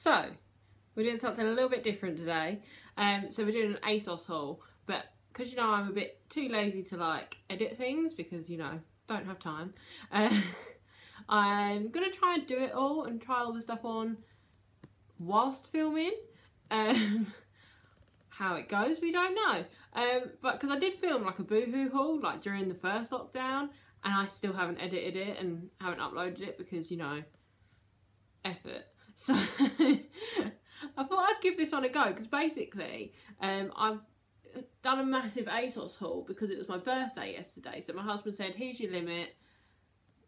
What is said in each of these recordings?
So, we're doing something a little bit different today. Um, so we're doing an ASOS haul, but because you know I'm a bit too lazy to like edit things because you know don't have time. Uh, I'm gonna try and do it all and try all the stuff on whilst filming. Um, how it goes, we don't know. Um, but because I did film like a Boohoo haul like during the first lockdown, and I still haven't edited it and haven't uploaded it because you know effort. So I thought I'd give this one a go because basically um, I've done a massive ASOS haul because it was my birthday yesterday. So my husband said, here's your limit,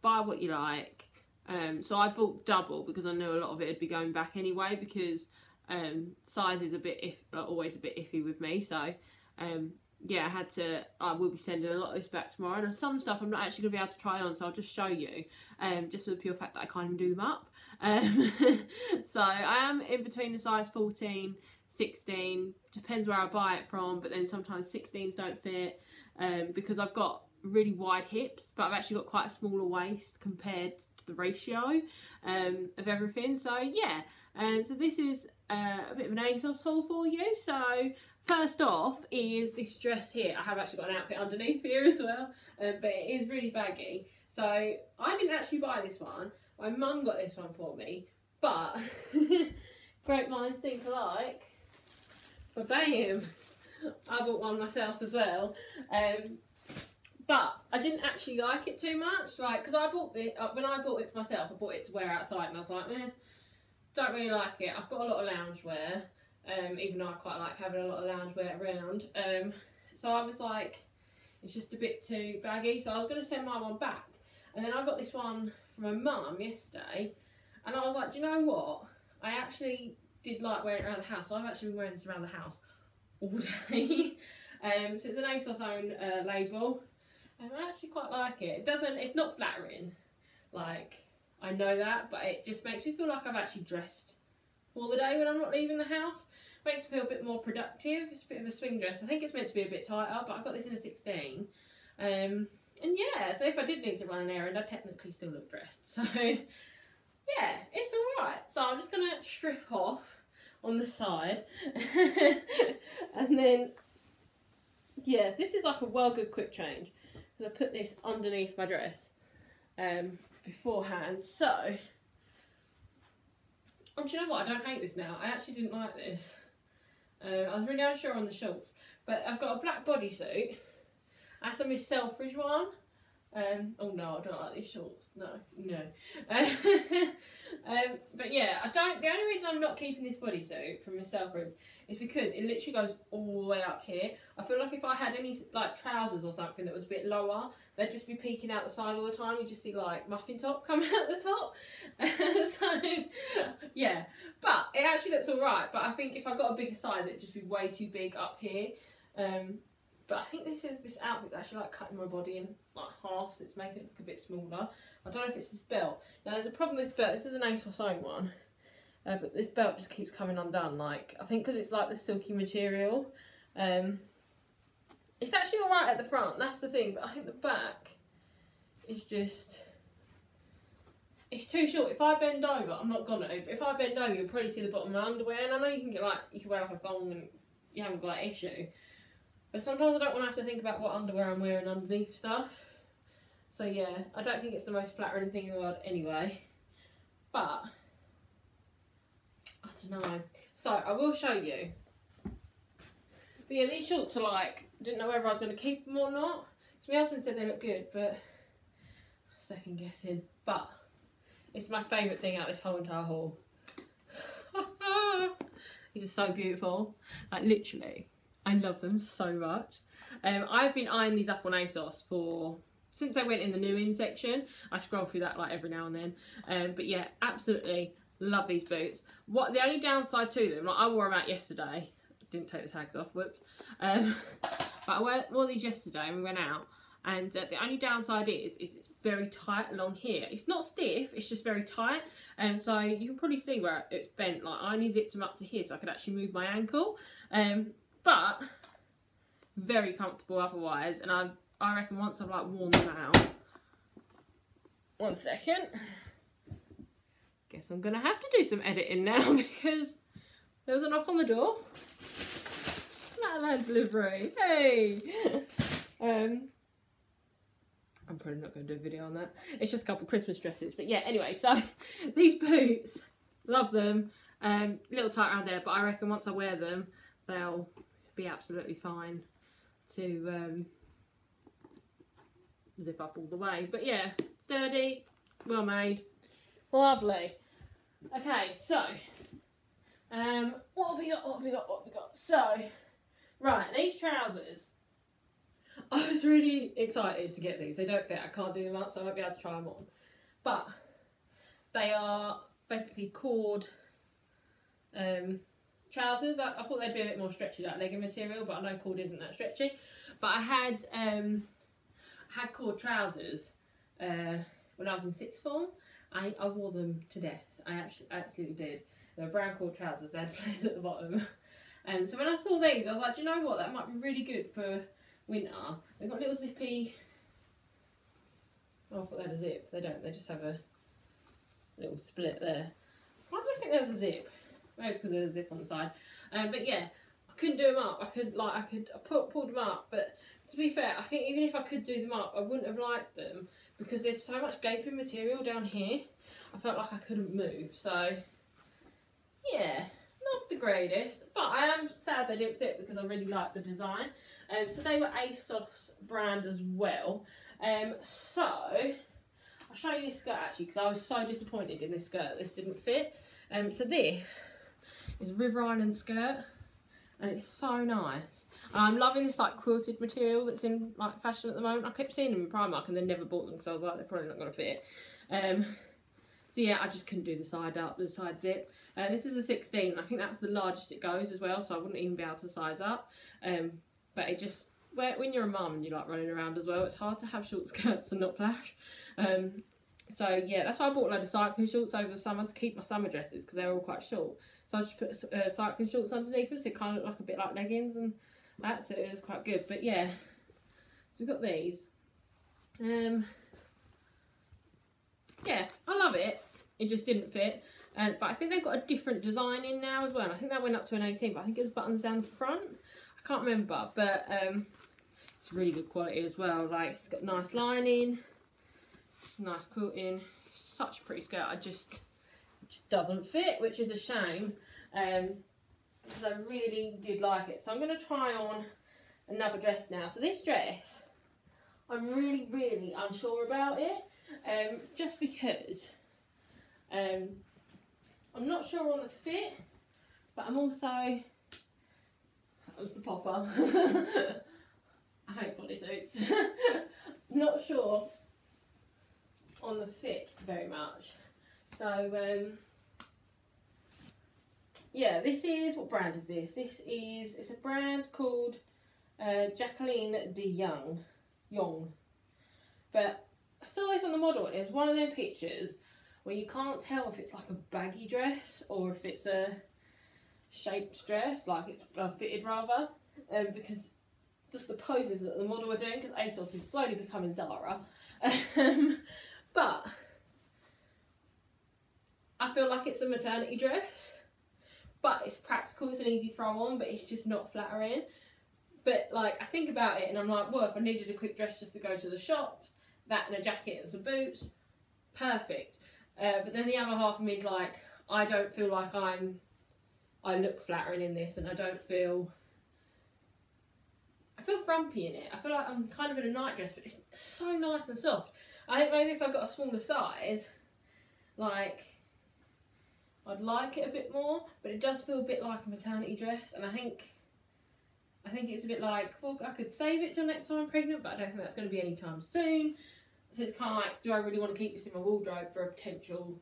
buy what you like. Um, so I bought double because I knew a lot of it would be going back anyway because um, size is a bit if always a bit iffy with me. So um, yeah, I had to, I will be sending a lot of this back tomorrow. And some stuff I'm not actually going to be able to try on, so I'll just show you, um, just for the pure fact that I can't even do them up. Um, so I am in between the size 14, 16, depends where I buy it from, but then sometimes 16s don't fit um, because I've got really wide hips, but I've actually got quite a smaller waist compared to the ratio um, of everything. So yeah, um, so this is uh, a bit of an ASOS haul for you. So first off is this dress here. I have actually got an outfit underneath here as well, um, but it is really baggy. So I didn't actually buy this one. My mum got this one for me, but great minds think alike. But bam, I bought one myself as well. Um, but I didn't actually like it too much, like because I bought it uh, when I bought it for myself. I bought it to wear outside, and I was like, eh, don't really like it. I've got a lot of loungewear, um, even though I quite like having a lot of loungewear around. Um, so I was like, it's just a bit too baggy. So I was going to send my one back, and then I got this one my mum yesterday, and I was like, do you know what? I actually did like wearing it around the house. So I've actually been wearing this around the house all day. um, so it's an ASOS own uh, label. And I actually quite like it. It doesn't, it's not flattering. Like, I know that, but it just makes me feel like I've actually dressed for the day when I'm not leaving the house. Makes me feel a bit more productive. It's a bit of a swing dress. I think it's meant to be a bit tighter, but I got this in a 16. Um, and yeah, so if I did need to run an errand, I technically still look dressed. So yeah, it's alright. So I'm just to strip off on the side. and then, yes, this is like a well good quick change. Because I put this underneath my dress um, beforehand. So, oh, do you know what? I don't hate this now. I actually didn't like this. Um, I was really unsure on the shorts. But I've got a black bodysuit. That's a Miss Selfridge one. Um, oh no, I don't like these shorts. No, no. um, but yeah, I don't. The only reason I'm not keeping this bodysuit from myself is because it literally goes all the way up here. I feel like if I had any like trousers or something that was a bit lower, they'd just be peeking out the side all the time. You just see like muffin top coming out the top. so yeah, but it actually looks alright. But I think if I got a bigger size, it'd just be way too big up here. Um, but I think this is this outfit's actually like cutting my body in like half, so it's making it look a bit smaller. I don't know if it's this belt. Now there's a problem with this belt. This is an ASOS own one, uh, but this belt just keeps coming undone. Like I think because it's like the silky material. Um, it's actually alright at the front. That's the thing, but I think the back is just. It's too short. If I bend over, I'm not gonna. But if I bend over, you'll probably see the bottom of my underwear. And I know you can get like you can wear like a thong and you haven't got that issue. But sometimes I don't want to have to think about what underwear I'm wearing underneath stuff. So yeah, I don't think it's the most flattering thing in the world anyway. But, I don't know. So, I will show you. But yeah, these shorts are like, didn't know whether I was going to keep them or not. So my husband said they look good, but second guessing. But, it's my favourite thing out this whole entire haul. These are so beautiful. Like, literally. I love them so much. Um, I've been eyeing these up on ASOS for since I went in the new in section. I scroll through that like every now and then. Um, but yeah, absolutely love these boots. What the only downside to them, like I wore them out yesterday. Didn't take the tags off, whoops. Um, but I wore, wore these yesterday and we went out. And uh, the only downside is, is it's very tight along here. It's not stiff, it's just very tight. And so you can probably see where it's bent. Like I only zipped them up to here so I could actually move my ankle. Um, but very comfortable otherwise. And I, I reckon once I've like worn them out, one second. guess I'm gonna have to do some editing now because there was a knock on the door. Not delivery. Hey. Um. I'm probably not going to do a video on that. It's just a couple Christmas dresses. But yeah, anyway, so these boots, love them. Um, a little tight around there, but I reckon once I wear them, they'll be absolutely fine to um, zip up all the way. But yeah, sturdy, well made, lovely. Okay, so um, what have we got? What have we got? What have we got? So, right, these trousers. I was really excited to get these. They don't fit. I can't do them up, so I won't be able to try them on. But they are basically cord um, trousers. I, I, thought they'd be a bit more stretchy, like legging material, but I know cord isn't that stretchy. But I had um, had cord trousers uh, when I was in sixth form. I, I wore them to death. I actually absolutely did. They were brown cord trousers. They had flares at the bottom. And so when I saw these, I was like, do you know what? That might be really good for winter. They've got little zippy. Oh, I thought they had a zip. They don't. They just have a little split there. Why do I think there was a zip? Maybe it's because there's a zip on the side. Um, but yeah, I couldn't do them up. I could like I could I put, pulled them up, but to be fair, I think even if I could do them up, I wouldn't have liked them because there's so much gaping material down here. I felt like I couldn't move. So yeah, not the greatest, but I am sad they didn't fit because I really like the design. Um, so they were ASOS brand as well. Um, so I'll show you this skirt actually because I was so disappointed in this skirt. This didn't fit. Um, so this is River Island skirt and it's so nice. And I'm loving this like quilted material that's in like fashion at the moment. I kept seeing them in Primark and then never bought them because I was like they're probably not going to fit. Um, so yeah, I just couldn't do the side up, the side zip. Uh, this is a 16. I think that's the largest it goes as well, so I wouldn't even be able to size up. Um, but it just, when you're a mum and you like running around as well, it's hard to have short skirts and not flash. Um, so yeah, that's why I bought a load of cycling shorts over the summer to keep my summer dresses because they're all quite short. So I just put uh, cycling shorts underneath them so it kind of looked like a bit like leggings and that, so it was quite good. But yeah, so we've got these. Um, yeah, I love it. It just didn't fit. And, but I think they've got a different design in now as well. And I think that went up to an 18, but I think it was buttons down the front. I can't remember, but um, it's really good quality as well. Like, it's got nice lining, it's nice quilting. Such a pretty skirt. I just, just doesn't fit, which is a shame. Um, because I really did like it. So I'm going to try on another dress now. So this dress, I'm really, really unsure about it. Um, just because um, I'm not sure on the fit, but I'm also, that was the popper. I hate bodysuits. not sure on the fit very much. So, um, yeah, this is, what brand is this? This is, it's a brand called uh, Jacqueline de Young. Young. But I saw this on the model it's one of their pictures where you can't tell if it's like a baggy dress or if it's a shaped dress, like it's uh, fitted rather, um, because just the poses that the model are doing, because ASOS is slowly becoming Zara. Um, but I feel like it's a maternity dress, but it's practical, it's an easy throw on, but it's just not flattering. But like, I think about it and I'm like, well, if I needed a quick dress just to go to the shops, that and a jacket and some boots, perfect. Uh, but then the other half of me is like, I don't feel like I'm, I look flattering in this and I don't feel, I feel frumpy in it. I feel like I'm kind of in a nightdress, but it's so nice and soft. I think maybe if I got a smaller size, like, I'd like it a bit more, but it does feel a bit like a maternity dress, and I think, I think it's a bit like, well, I could save it till next time I'm pregnant, but I don't think that's going to be anytime soon. So it's kind of like, do I really want to keep this in my wardrobe for a potential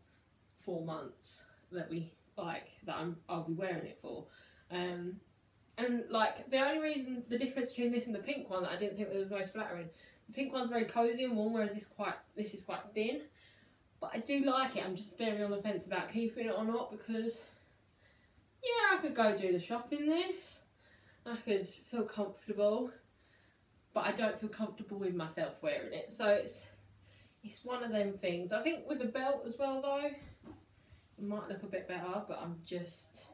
four months that we like that I'm I'll be wearing it for? Um, and like the only reason the difference between this and the pink one that I didn't think was most flattering, the pink one's very cosy and warm, whereas this quite this is quite thin. But I do like it. I'm just very on the fence about keeping it or not because yeah, I could go do the shopping this. I could feel comfortable, but I don't feel comfortable with myself wearing it. So it's it's one of them things. I think with the belt as well though, it might look a bit better, but I'm just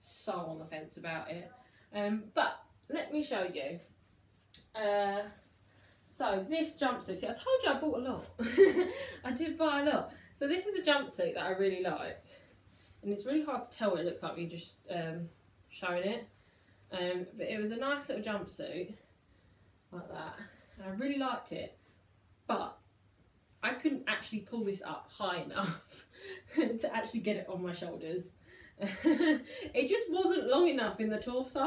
so on the fence about it. Um, but let me show you. Uh, so this jumpsuit, see I told you I bought a lot. I did buy a lot. So this is a jumpsuit that I really liked. And it's really hard to tell what it looks like when you're just um, showing it. Um, but it was a nice little jumpsuit, like that. And I really liked it. But I couldn't actually pull this up high enough to actually get it on my shoulders. it just wasn't long enough in the torso.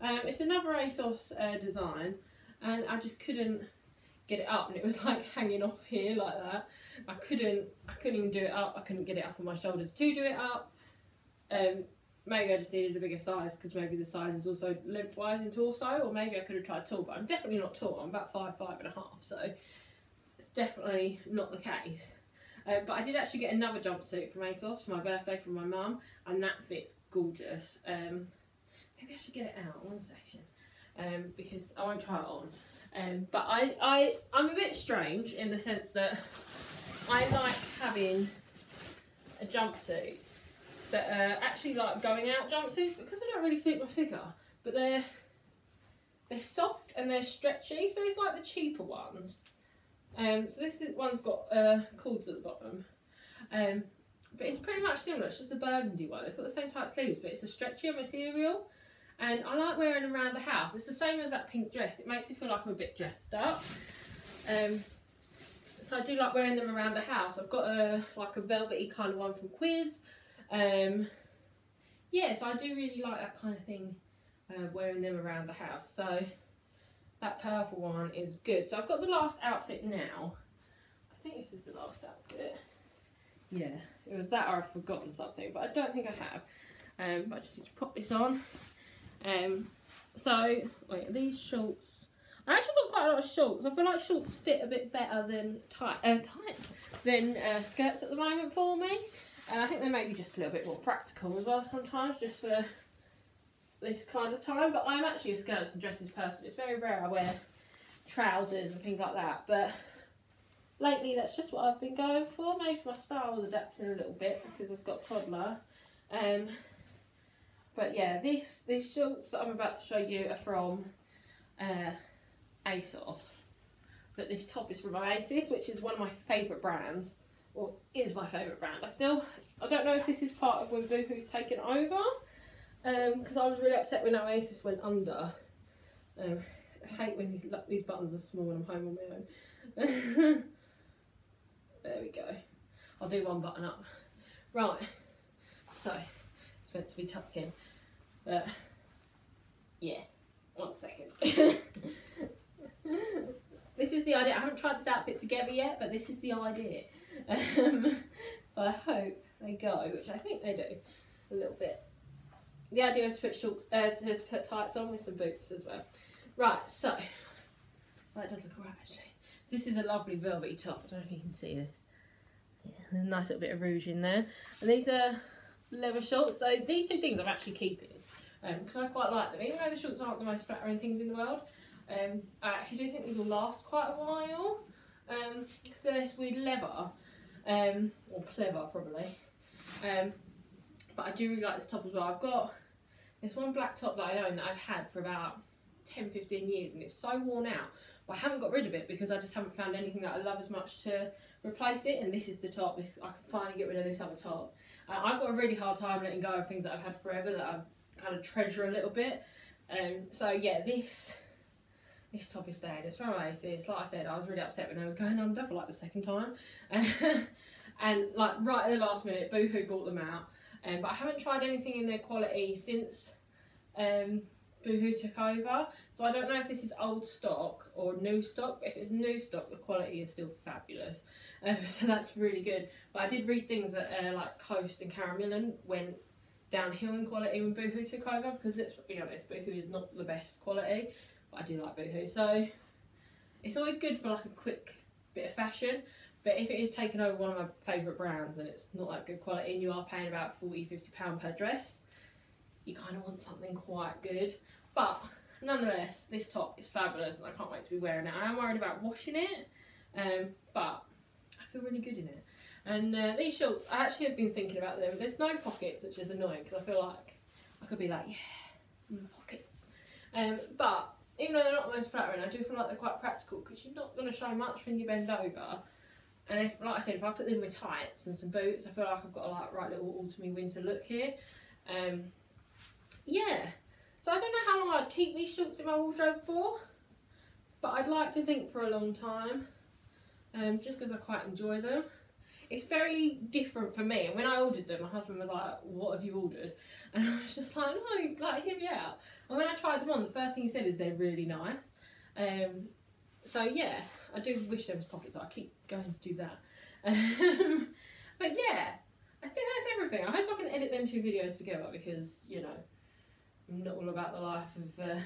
Um, it's another ASOS uh, design and I just couldn't get it up and it was like hanging off here like that. I couldn't I couldn't even do it up. I couldn't get it up on my shoulders to do it up. Um, maybe I just needed a bigger size because maybe the size is also lengthwise in torso or maybe I could have tried tall but I'm definitely not tall. I'm about five, five and a half so it's definitely not the case. Uh, but I did actually get another jumpsuit from ASOS for my birthday from my mum and that fits gorgeous. Um, maybe I should get it out, one second, um, because I won't try it on. Um, but I, I, I'm a bit strange in the sense that I like having a jumpsuit that are actually like going out jumpsuits because they don't really suit my figure, but they're they're soft and they're stretchy, so it's like the cheaper ones. Um, so this is, one's got uh, cords at the bottom. Um, but it's pretty much similar, it's just a burgundy one. It's got the same type of sleeves, but it's a stretchier material. And I like wearing them around the house. It's the same as that pink dress. It makes me feel like I'm a bit dressed up. Um, so I do like wearing them around the house. I've got a like a velvety kind of one from Quiz. Um, yeah, so I do really like that kind of thing, uh, wearing them around the house. So that purple one is good. So I've got the last outfit now. I think this is the last outfit. Yeah, it was that or I've forgotten something, but I don't think I have. Um, I just need to pop this on. Um, so, wait, these shorts. I actually got quite a lot of shorts. I feel like shorts fit a bit better than tight, uh, tights than uh, skirts at the moment for me. And I think they're maybe just a little bit more practical as well sometimes, just for this kind of time. But I'm actually a skirts and dresses person. It's very rare I wear trousers and things like that. But lately that's just what I've been going for. Maybe my style is adapting a little bit because I've got toddler. Um, but yeah, this these shorts that I'm about to show you are from uh, ASOS. But this top is from Oasis, which is one of my favourite brands. Or is my favourite brand. I still, I don't know if this is part of when Boohoo's taken over. Because um, I was really upset when Oasis went under. Um, I hate when these, these buttons are small when I'm home on my own. there we go. I'll do one button up. Right, so it's meant to be tucked in. But yeah, one second. this is the idea. I haven't tried this outfit together yet, but this is the idea. Um, so I hope they go, which I think they do a little bit. The idea is to put shorts, uh, to put tights on with some boots as well. Right, so that does look alright actually. So this is a lovely velvety top. I don't know if you can see this. Yeah, a nice little bit of rouge in there. And these are leather shorts. So these two things I'm actually keeping because um, I quite like them. Even though the shorts aren't the most flattering things in the world, um, I actually do think these will last quite a while because um, they're this weird leather, um, or pleather probably. Um, but I do really like this top as well. I've got this one black top that I own that I've had for about 10 15 years and it's so worn out but I haven't got rid of it because I just haven't found anything that I love as much to replace it and this is the top this I can finally get rid of this other top uh, I've got a really hard time letting go of things that I've had forever that I've kind of treasure a little bit. Um, so yeah, this this top is staying. It's from Oasis. Like I said, I was really upset when they was going under for like the second time, and like right at the last minute, Boohoo bought them out. Um, but I haven't tried anything in their quality since um, Boohoo took over. So I don't know if this is old stock or new stock. If it's new stock, the quality is still fabulous. Um, so that's really good. But I did read things that uh, like Coast and Karen Millen went downhill in quality when Boohoo took over because let's be honest, Boohoo is not the best quality, but I do like Boohoo. So it's always good for like a quick bit of fashion, but if it is taking over one of my favourite brands and it's not that good quality and you are paying about 40 50 pound per dress, you kind of want something quite good. But nonetheless, this top is fabulous and I can't wait to be wearing it. I am worried about washing it, um, but I feel really good in it. And uh, these shorts, I actually have been thinking about them. There's no pockets, which is annoying because I feel like I could be like, yeah, pockets. Um, but even though they're not the most flattering, I do feel like they're quite practical because you're not going to show much when you bend over. And if, like I said, if I put them with tights and some boots, I feel like I've got a like right little autumny winter look here. Um, yeah. So I don't know how long I'd keep these shorts in my wardrobe for, but I'd like to think for a long time, um, just because I quite enjoy them. It's very different for me. And when I ordered them, my husband was like, "What have you ordered?" And I was just like, "No, like hear me out." And when I tried them on, the first thing he said is they're really nice. Um, so yeah, I do wish there was pockets. I keep going to do that. Um, but yeah, I think that's everything. I hope I can edit them two videos together because you know I'm not all about the life of uh,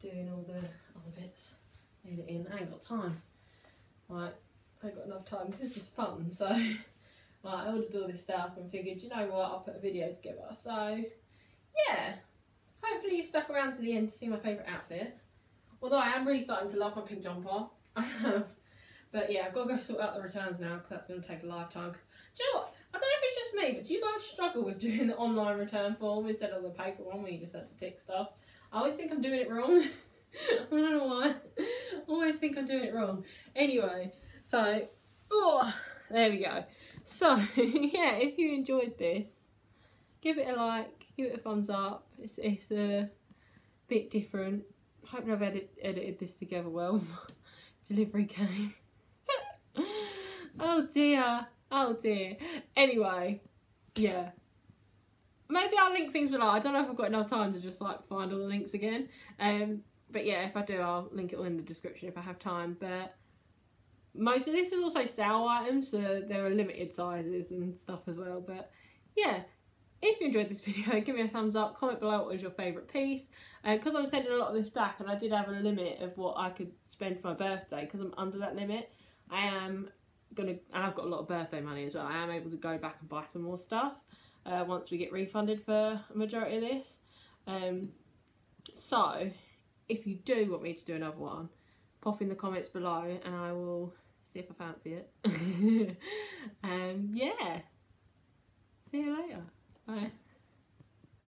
doing all the other bits editing. I ain't got time. Like I got enough time. This is just fun. So like I ordered all this stuff and figured, you know what, I'll put a video together. So yeah hopefully you stuck around to the end to see my favourite outfit. Although I am really starting to love my pink jumper. but yeah, I've got to go sort out the returns now because that's going to take a lifetime. Cause, do you know what? I don't know if it's just me, but do you guys struggle with doing the online return form instead of the paper one where you just have to tick stuff? I always think I'm doing it wrong. I don't know why. I always think I'm doing it wrong. Anyway, so, oh, there we go. So, yeah, if you enjoyed this, give it a like, give it a thumbs up. It's, it's a bit different. Hoping I've edit, edited this together well. Delivery came. oh dear. Oh dear. Anyway, yeah. Maybe I'll link things below. I don't know if I've got enough time to just like find all the links again. Um, but yeah, if I do, I'll link it all in the description if I have time. But most of this was also sale items, so there are limited sizes and stuff as well. But yeah, if you enjoyed this video, give me a thumbs up, comment below what was your favourite piece. Because uh, I'm sending a lot of this back and I did have a limit of what I could spend for my birthday, because I'm under that limit, I am going to, and I've got a lot of birthday money as well, I am able to go back and buy some more stuff uh, once we get refunded for a majority of this. Um, so, if you do want me to do another one, pop in the comments below and I will see if I fancy it. um, yeah. See you later. Bye.